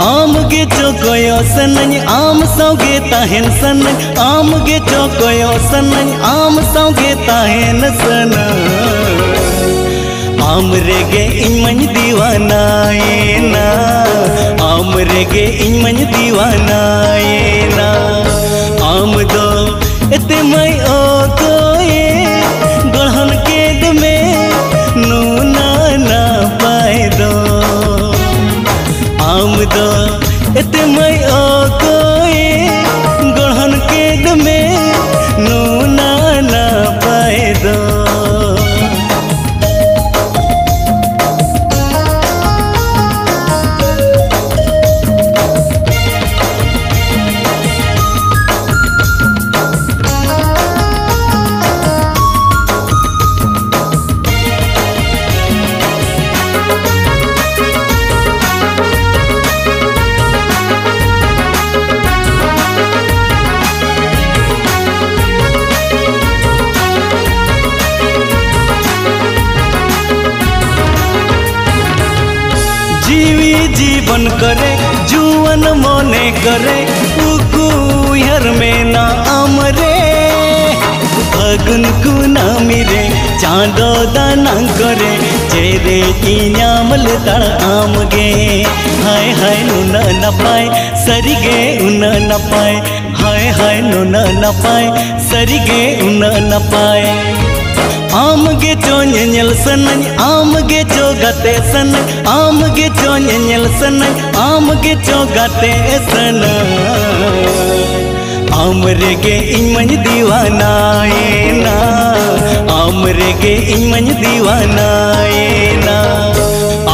आम गे चोकोयो सनन, आम सौगे ताहेन सनन। आम गे चोकोयो सनन, आम सौगे ताहेन सन आम रेगे इमन दीवाना ना। आम रेगे इमन दीवानाए ना जीवन करे, जुवन मने करे उकुहर में ना आमरे अगन कुना मिरे, चांदो दाना करे चेरे इन्यामल तड़ आमगे। हाय हाय नुना न पाए, सरिगे उन न पाए। हाय हाय नुना न पाए, सरिगे उन न पाए। आम गे चो sanañ am ge cho gate sanañ am ge cho ñeñel sanañ am ge cho gate sanañ am rege iñ mañ दीवाना ए ना rege iñ mañ दीवाना ए ना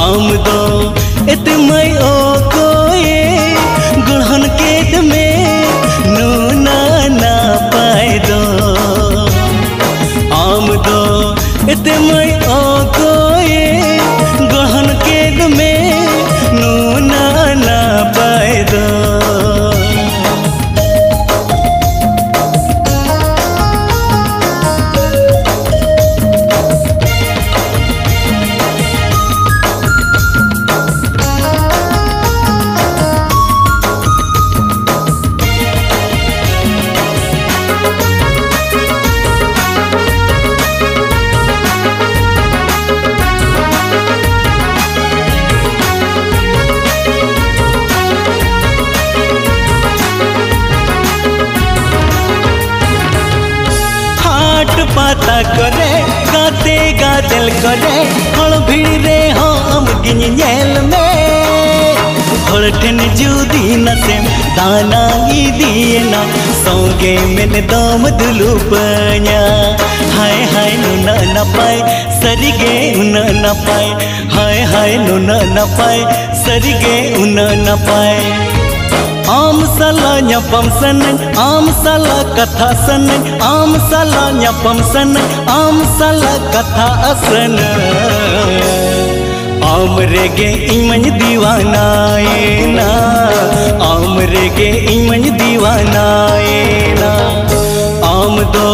am do et mai पाता करे गाते गादल करे, हल भिड़े हम गिंजेल में। हल ठन जुदी न से दाना ई दिए ना, सौगे मैंने दम दुलू प냐 हाय हाय नुना न पाए, सरिगे उन न पाए। हाय हाय नुना न पाए, सरिगे उन न पाए। आम सला न्यपम सन, आम सला कथा सन, आम सला न्यपम सन, आम सला कथा असन आम रेगे इमन दीवानाए ना, आम रेगे इमन दीवानाए ना। आम दो